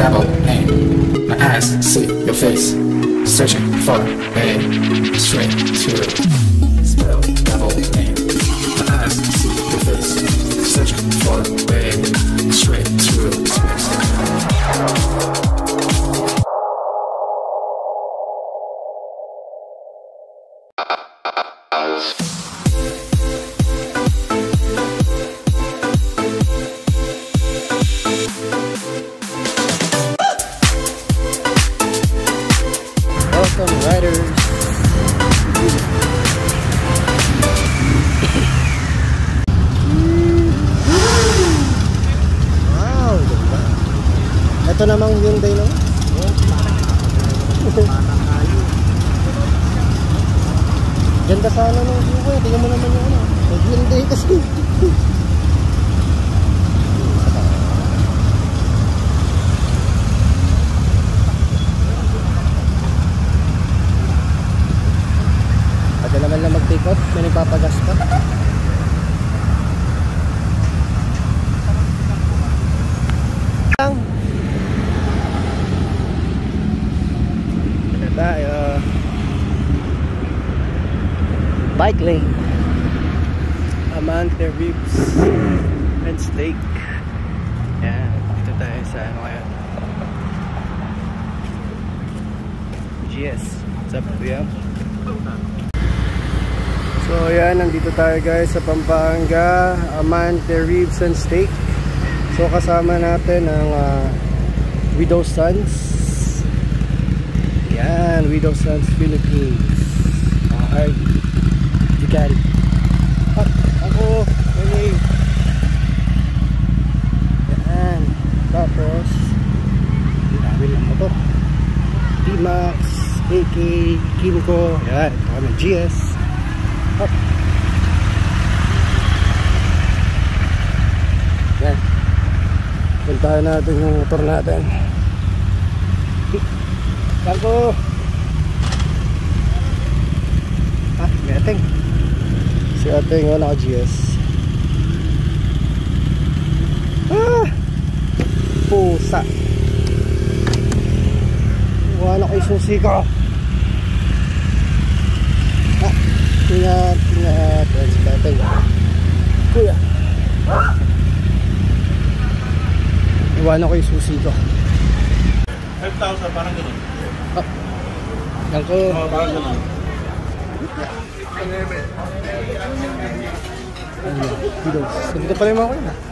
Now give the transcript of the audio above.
double aim. My eyes see your face, searching for a straight to spell double aim. My eyes see your face, searching for a straight to space. Welcome riders. wow, ganda. Ito namang Hyundai no? Ganda sana nung view ko. Tingnan mo naman yung ano. Hyundai kasi. Bike lane. Amante ribs and steak. Yan. Dito tayo sa ano kaya? GS. What's up, kuya? So yan, nandito tayo guys sa Pampanga, Amante Ribs and Steak. So kasama natin ang uh, Widow Sons. Yan, Widow Sons Philippines. Alright, Ducati. At ako, anyway. Yan, tapos, dami lang motor. D-Max, AK, Kimco, yan, ito kami GS. Hop. Yan. Puntahan natin yung motor natin. Bago. Ah, ating. Si ating wala ka GS. Ah! Pusa. Wala ko yung susi ko. Ah, ingat, ingat. Yan si tatay. Kuya. Iwan ako yung susi ko. 5,000, parang ganun. Ah. Yan ko. Oo, parang ganun. Ano, Widows. Ganda pala yung mga kuya.